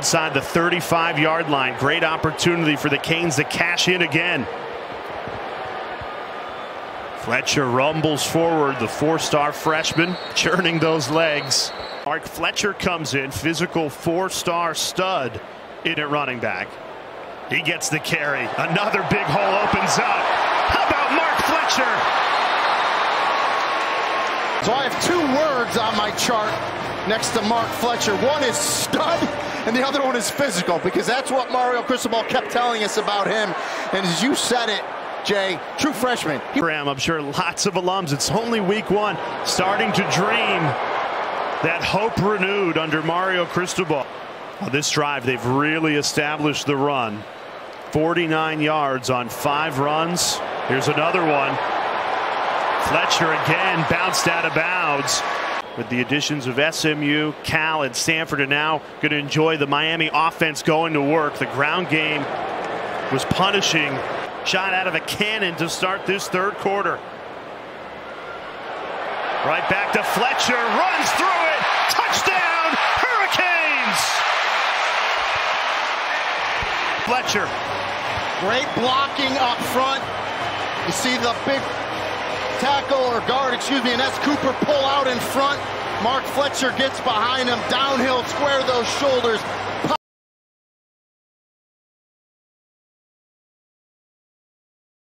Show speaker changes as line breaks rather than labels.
inside the 35-yard line. Great opportunity for the Canes to cash in again. Fletcher rumbles forward, the four-star freshman, churning those legs. Mark Fletcher comes in, physical four-star stud in at running back. He gets the carry. Another big hole opens up. How about Mark Fletcher?
So I have two words on my chart next to Mark Fletcher. One is stud, and the other one is physical, because that's what Mario Cristobal kept telling us about him. And as you said it, Jay, true freshman.
Graham, I'm sure lots of alums. It's only week one, starting to dream that hope renewed under Mario Cristobal. On this drive, they've really established the run. 49 yards on five runs. Here's another one. Fletcher again bounced out of bounds. With the additions of SMU, Cal, and Stanford are now going to enjoy the Miami offense going to work. The ground game was punishing Shot out of a cannon to start this third quarter. Right back to Fletcher. Runs through it. Touchdown, Hurricanes. Fletcher.
Great blocking up front. You see the big tackle or guard, excuse me, Anez Cooper pull out in front. Mark Fletcher gets behind him, downhill, square those shoulders,